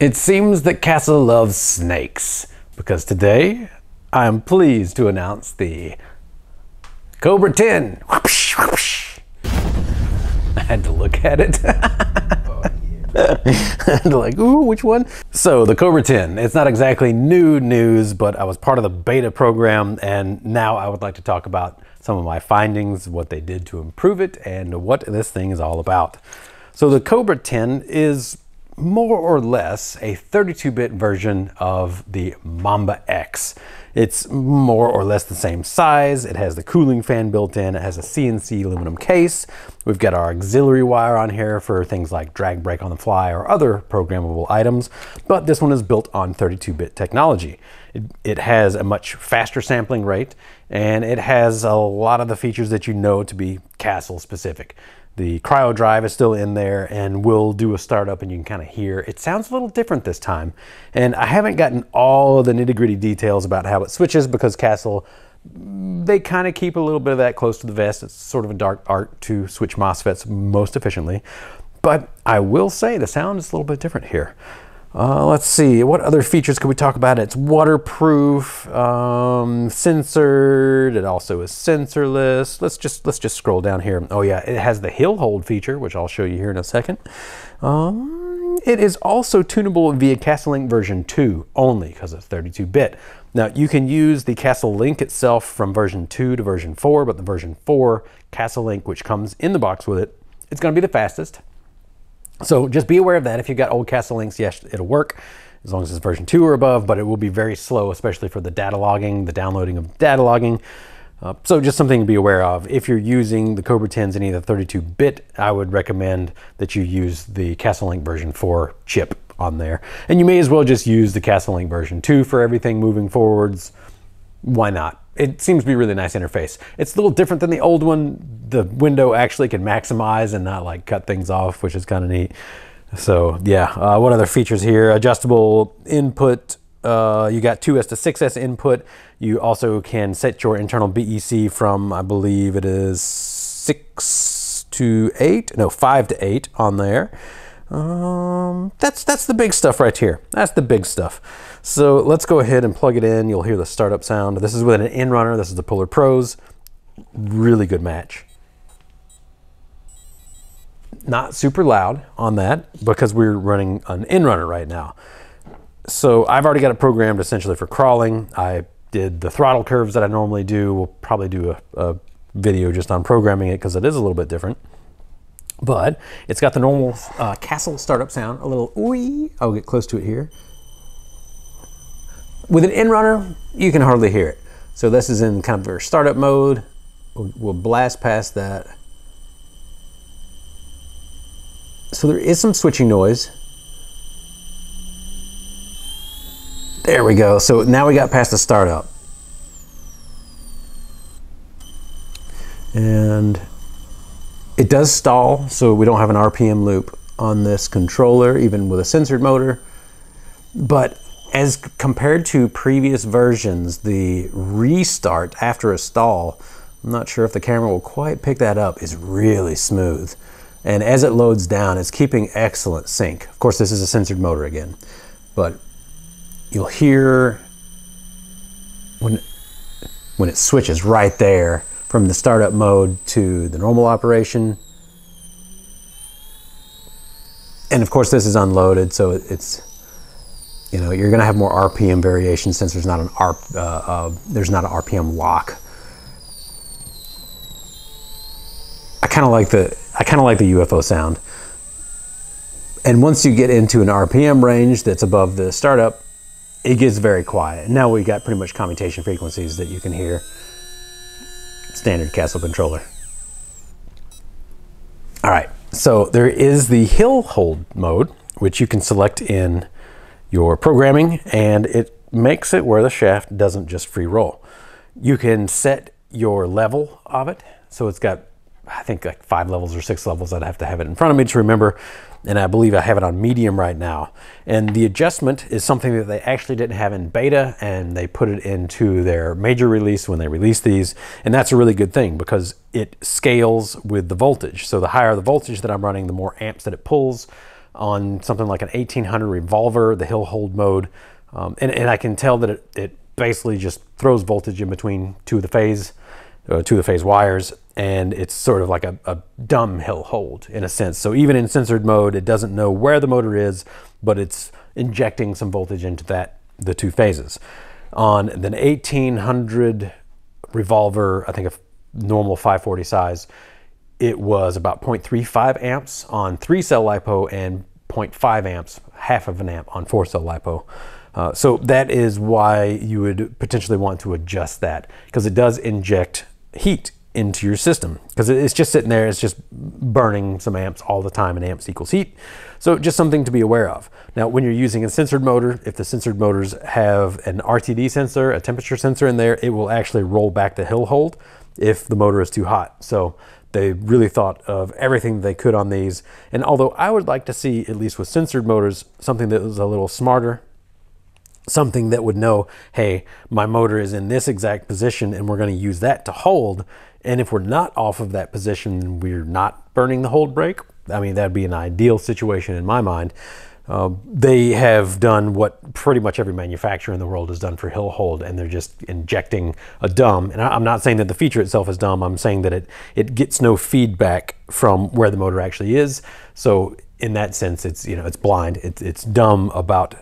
It seems that Castle loves snakes because today I am pleased to announce the Cobra 10. Whoopsh, whoopsh. I had to look at it. and like, ooh, which one? So the Cobra 10, it's not exactly new news, but I was part of the beta program and now I would like to talk about some of my findings, what they did to improve it, and what this thing is all about. So the Cobra 10 is more or less a 32-bit version of the Mamba X. It's more or less the same size. It has the cooling fan built in. It has a CNC aluminum case. We've got our auxiliary wire on here for things like drag brake on the fly or other programmable items, but this one is built on 32-bit technology. It, it has a much faster sampling rate and it has a lot of the features that you know to be Castle specific. The cryo drive is still in there and we'll do a startup and you can kind of hear. It sounds a little different this time. And I haven't gotten all the nitty gritty details about how it switches because Castle, they kind of keep a little bit of that close to the vest. It's sort of a dark art to switch MOSFETs most efficiently. But I will say the sound is a little bit different here. Uh, let's see, what other features could we talk about? It's waterproof, um, sensored. It also is sensorless. Let's just let's just scroll down here. Oh yeah, it has the hill hold feature, which I'll show you here in a second. Um, it is also tunable via Castlelink version 2 only because it's 32-bit. Now you can use the Castle Link itself from version 2 to version 4, but the version 4 Castle Link, which comes in the box with it, it's going to be the fastest. So just be aware of that. If you've got old Castle links, yes, it'll work as long as it's version 2 or above, but it will be very slow, especially for the data logging, the downloading of data logging. Uh, so just something to be aware of. If you're using the Cobra 10s in either 32-bit, I would recommend that you use the Castle Link version 4 chip on there. And you may as well just use the Castle Link version 2 for everything moving forwards. Why not? It seems to be a really nice interface. It's a little different than the old one. The window actually can maximize and not like cut things off, which is kind of neat. So yeah, uh, what other features here? Adjustable input. Uh, you got 2S to 6S input. You also can set your internal BEC from, I believe it is 6 to 8, no, 5 to 8 on there. Um, that's, that's the big stuff right here. That's the big stuff. So let's go ahead and plug it in. You'll hear the startup sound. This is with an Inrunner. This is the Puller Pros. Really good match. Not super loud on that because we're running an Inrunner right now. So I've already got it programmed essentially for crawling. I did the throttle curves that I normally do. We'll probably do a, a video just on programming it because it is a little bit different. But it's got the normal uh, Castle startup sound, a little ooey. I'll get close to it here. With an Inrunner, you can hardly hear it. So this is in kind of our startup mode. We'll blast past that. So there is some switching noise. There we go. So now we got past the startup. And it does stall, so we don't have an RPM loop on this controller, even with a sensored motor. But as compared to previous versions, the restart after a stall, I'm not sure if the camera will quite pick that up, is really smooth. And as it loads down, it's keeping excellent sync. Of course, this is a sensored motor again, but you'll hear when, when it switches right there from the startup mode to the normal operation. And of course this is unloaded, so it's, you know, you're gonna have more RPM variation since there's not an uh, uh, there's not an RPM lock. I kind of like the, I kind of like the UFO sound. And once you get into an RPM range that's above the startup, it gets very quiet. Now we got pretty much commutation frequencies that you can hear standard Castle controller. All right, so there is the hill hold mode, which you can select in your programming, and it makes it where the shaft doesn't just free roll. You can set your level of it. So it's got, I think like five levels or six levels. I'd have to have it in front of me to remember and I believe I have it on medium right now. And the adjustment is something that they actually didn't have in beta and they put it into their major release when they released these. And that's a really good thing because it scales with the voltage. So the higher the voltage that I'm running, the more amps that it pulls. on something like an 1800 revolver, the hill hold mode. Um, and, and I can tell that it, it basically just throws voltage in between two of the phase, uh, of the phase wires, and it's sort of like a, a, dumb hill hold in a sense. So even in sensored mode, it doesn't know where the motor is, but it's injecting some voltage into that the two phases. On an 1800 revolver, I think a normal 540 size, it was about 0.35 amps on three cell LiPo and 0.5 amps, half of an amp on four cell LiPo. Uh, so that is why you would potentially want to adjust that because it does inject heat into your system because it's just sitting there, it's just burning some amps all the time and amps equals heat. So just something to be aware of. Now, when you're using a sensored motor, if the sensored motors have an RTD sensor, a temperature sensor in there, it will actually roll back the hill hold if the motor is too hot. So they really thought of everything they could on these. And although I would like to see, at least with sensored motors, something that was a little smarter, something that would know, hey, my motor is in this exact position and we're going to use that to hold. And if we're not off of that position, we're not burning the hold brake. I mean, that'd be an ideal situation in my mind. Uh, they have done what pretty much every manufacturer in the world has done for hill hold, and they're just injecting a dumb. And I, am not saying that the feature itself is dumb. I'm saying that it it gets no feedback from where the motor actually is. So in that sense, it's you know it's blind. It's it's dumb about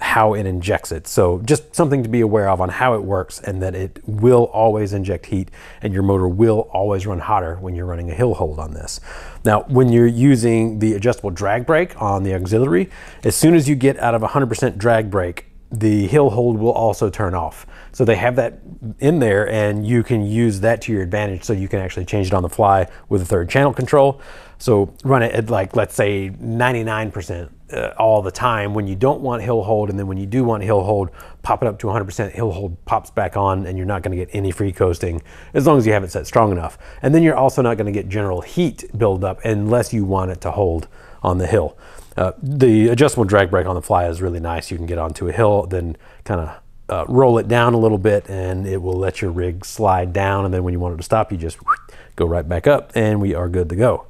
how it injects it. So just something to be aware of on how it works and that it will always inject heat and your motor will always run hotter when you're running a hill hold on this. Now, when you're using the adjustable drag brake on the auxiliary, as soon as you get out of 100% drag brake, the hill hold will also turn off. So they have that in there and you can use that to your advantage so you can actually change it on the fly with a third channel control. So run it at like, let's say 99% uh, all the time when you don't want hill hold. And then when you do want hill hold, pop it up to 100% hill hold pops back on and you're not gonna get any free coasting as long as you have it set strong enough. And then you're also not gonna get general heat buildup unless you want it to hold on the hill. Uh, the adjustable drag brake on the fly is really nice. You can get onto a hill, then kind of uh, roll it down a little bit and it will let your rig slide down. And then when you want it to stop, you just go right back up and we are good to go.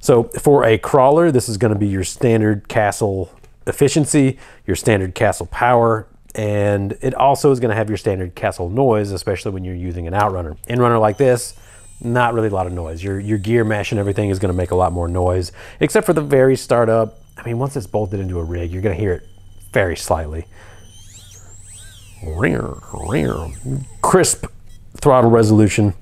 So for a crawler, this is going to be your standard Castle efficiency, your standard Castle power, and it also is going to have your standard Castle noise, especially when you're using an outrunner. In-runner like this, not really a lot of noise. Your, your gear mesh and everything is going to make a lot more noise, except for the very startup. I mean, once it's bolted into a rig, you're going to hear it very slightly. Crisp throttle resolution.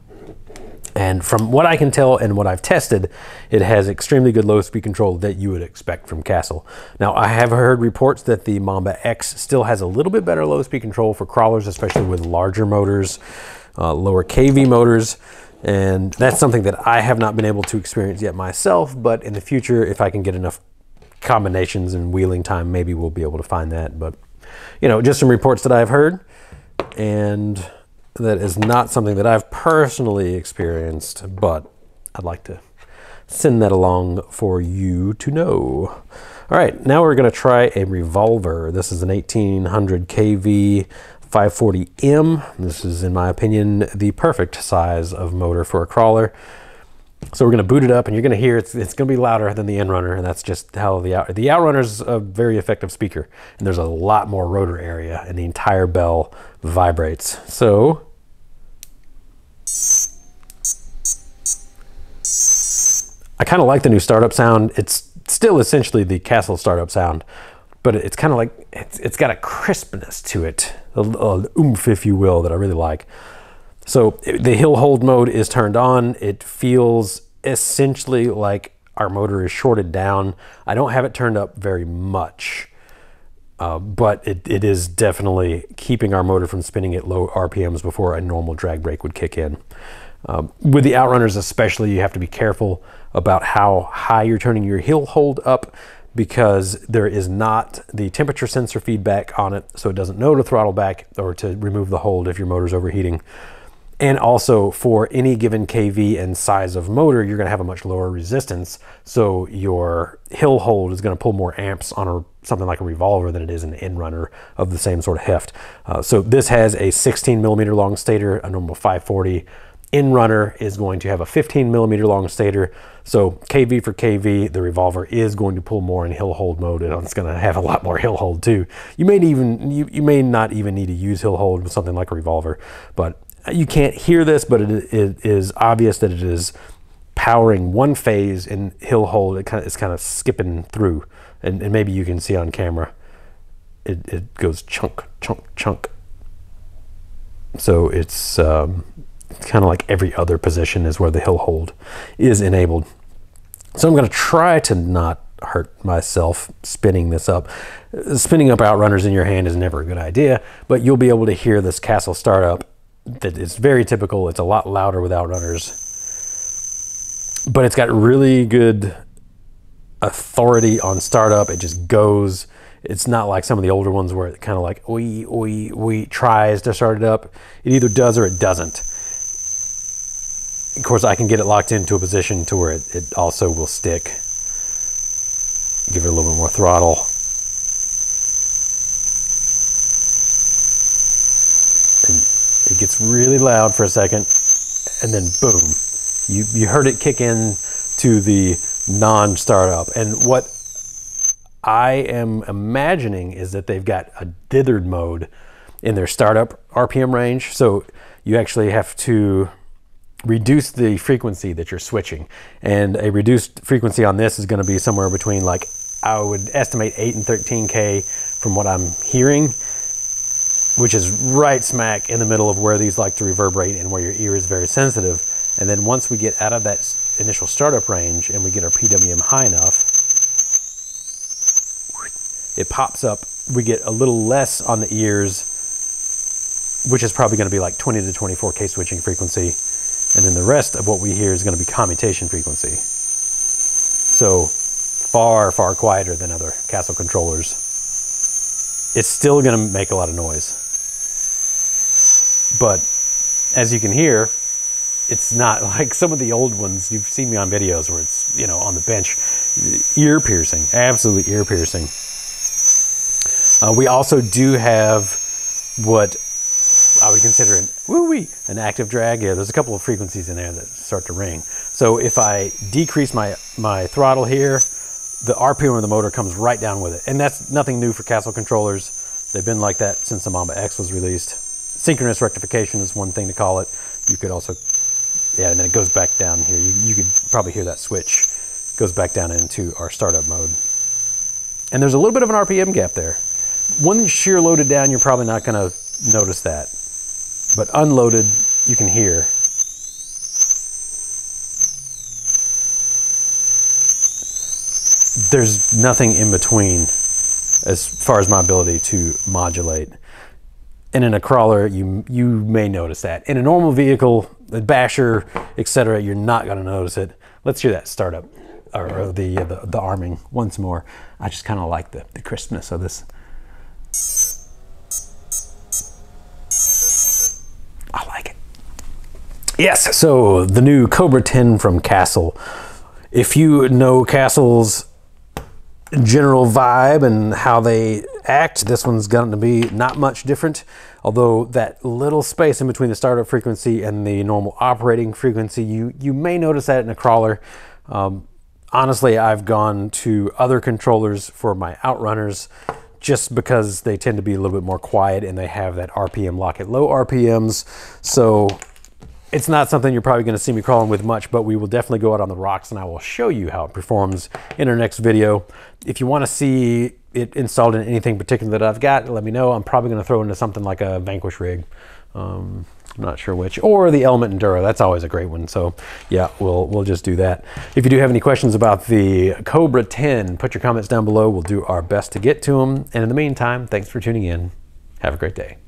And from what I can tell and what I've tested, it has extremely good low speed control that you would expect from Castle. Now, I have heard reports that the Mamba X still has a little bit better low speed control for crawlers, especially with larger motors, uh, lower KV motors. And that's something that I have not been able to experience yet myself, but in the future, if I can get enough combinations and wheeling time, maybe we'll be able to find that. But, you know, just some reports that I've heard. And that is not something that I've personally experienced, but I'd like to send that along for you to know. All right, now we're going to try a revolver. This is an 1800 kV 540M. This is, in my opinion, the perfect size of motor for a crawler. So we're going to boot it up, and you're going to hear it's, it's going to be louder than the Inrunner, and that's just how the out, the Outrunner is a very effective speaker, and there's a lot more rotor area, and the entire bell vibrates. So I kind of like the new startup sound. It's still essentially the Castle startup sound, but it's kind of like it's, it's got a crispness to it, a, a oomph, if you will, that I really like. So the hill hold mode is turned on. It feels essentially like our motor is shorted down. I don't have it turned up very much, uh, but it, it is definitely keeping our motor from spinning at low RPMs before a normal drag brake would kick in. Um, with the Outrunners especially, you have to be careful about how high you're turning your hill hold up because there is not the temperature sensor feedback on it, so it doesn't know to throttle back or to remove the hold if your motor's overheating. And also for any given KV and size of motor, you're gonna have a much lower resistance. So your hill hold is gonna pull more amps on a, something like a revolver than it is an Inrunner of the same sort of heft. Uh, so this has a 16 millimeter long stator, a normal 540, in runner is going to have a 15 millimeter long stator. So KV for KV, the revolver is going to pull more in hill hold mode and it's going to have a lot more hill hold too. You may even, you, you may not even need to use hill hold with something like a revolver, but you can't hear this, but it, it is obvious that it is powering one phase in hill hold. It kind of, it's kind of skipping through and, and maybe you can see on camera. It, it goes chunk, chunk, chunk. So it's, um, kind of like every other position is where the hill hold is enabled. So I'm going to try to not hurt myself spinning this up. Spinning up outrunners in your hand is never a good idea, but you'll be able to hear this castle startup that is very typical. It's a lot louder with outrunners, but it's got really good authority on startup. It just goes. It's not like some of the older ones where it kind of like oi oi oi tries to start it up. It either does or it doesn't of course, I can get it locked into a position to where it, it also will stick. Give it a little bit more throttle. And it gets really loud for a second, and then boom, you, you heard it kick in to the non-startup. And what I am imagining is that they've got a dithered mode in their startup RPM range. So you actually have to reduce the frequency that you're switching. And a reduced frequency on this is going to be somewhere between like, I would estimate 8 and 13K from what I'm hearing, which is right smack in the middle of where these like to reverberate and where your ear is very sensitive. And then once we get out of that initial startup range and we get our PWM high enough, it pops up. We get a little less on the ears, which is probably going to be like 20 to 24K switching frequency and then the rest of what we hear is going to be commutation frequency. So far, far quieter than other castle controllers. It's still going to make a lot of noise. But as you can hear, it's not like some of the old ones. You've seen me on videos where it's, you know, on the bench. Ear piercing, absolutely ear piercing. Uh, we also do have what I would consider an woo-wee, an active drag. Yeah, there's a couple of frequencies in there that start to ring. So if I decrease my, my throttle here, the RPM of the motor comes right down with it. And that's nothing new for Castle controllers. They've been like that since the Mamba X was released. Synchronous rectification is one thing to call it. You could also, yeah, and then it goes back down here. You, you could probably hear that switch goes back down into our startup mode. And there's a little bit of an RPM gap there. Once shear loaded down, you're probably not gonna notice that but unloaded, you can hear. There's nothing in between as far as my ability to modulate. And in a crawler, you you may notice that. In a normal vehicle, a basher, etc., you're not going to notice it. Let's hear that startup or, or the, uh, the, the arming once more. I just kind of like the, the crispness of this. Yes, so the new Cobra 10 from Castle. If you know Castle's general vibe and how they act, this one's going to be not much different. Although that little space in between the startup frequency and the normal operating frequency, you, you may notice that in a crawler. Um, honestly, I've gone to other controllers for my outrunners just because they tend to be a little bit more quiet and they have that RPM lock at low RPMs. So it's not something you're probably gonna see me crawling with much, but we will definitely go out on the rocks and I will show you how it performs in our next video. If you wanna see it installed in anything particular that I've got, let me know. I'm probably gonna throw it into something like a Vanquish rig. Um, I'm not sure which, or the Element Enduro. That's always a great one. So yeah, we'll, we'll just do that. If you do have any questions about the Cobra 10, put your comments down below. We'll do our best to get to them. And in the meantime, thanks for tuning in. Have a great day.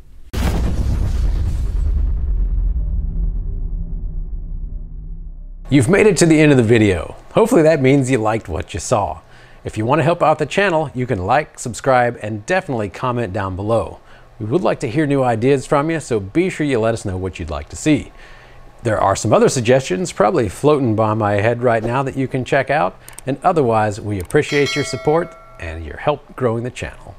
You've made it to the end of the video. Hopefully that means you liked what you saw. If you want to help out the channel, you can like, subscribe, and definitely comment down below. We would like to hear new ideas from you, so be sure you let us know what you'd like to see. There are some other suggestions probably floating by my head right now that you can check out, and otherwise we appreciate your support and your help growing the channel.